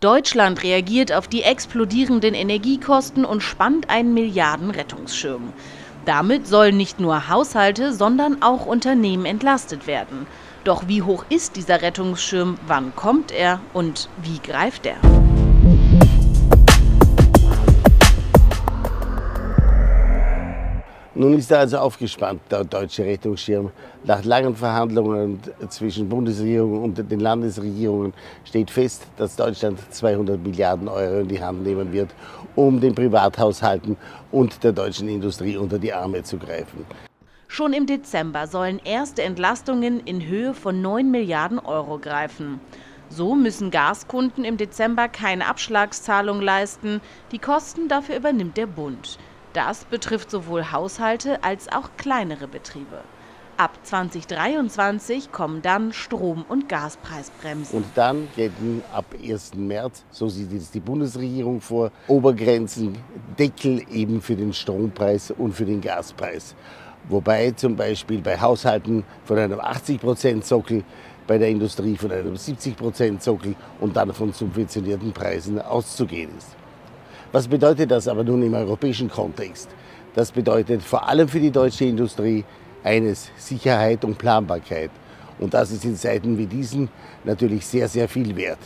Deutschland reagiert auf die explodierenden Energiekosten und spannt einen Milliarden-Rettungsschirm. Damit sollen nicht nur Haushalte, sondern auch Unternehmen entlastet werden. Doch wie hoch ist dieser Rettungsschirm, wann kommt er und wie greift er? Nun ist er also aufgespannt, der deutsche Rettungsschirm. Nach langen Verhandlungen zwischen Bundesregierung und den Landesregierungen steht fest, dass Deutschland 200 Milliarden Euro in die Hand nehmen wird, um den Privathaushalten und der deutschen Industrie unter die Arme zu greifen. Schon im Dezember sollen erste Entlastungen in Höhe von 9 Milliarden Euro greifen. So müssen Gaskunden im Dezember keine Abschlagszahlung leisten. Die Kosten dafür übernimmt der Bund. Das betrifft sowohl Haushalte als auch kleinere Betriebe. Ab 2023 kommen dann Strom- und Gaspreisbremsen. Und dann gelten ab 1. März, so sieht es die Bundesregierung vor, Obergrenzen, Deckel eben für den Strompreis und für den Gaspreis. Wobei zum Beispiel bei Haushalten von einem 80%-Sockel, bei der Industrie von einem 70%-Sockel und dann von subventionierten Preisen auszugehen ist. Was bedeutet das aber nun im europäischen Kontext? Das bedeutet vor allem für die deutsche Industrie eines Sicherheit und Planbarkeit. Und das ist in Zeiten wie diesen natürlich sehr, sehr viel wert.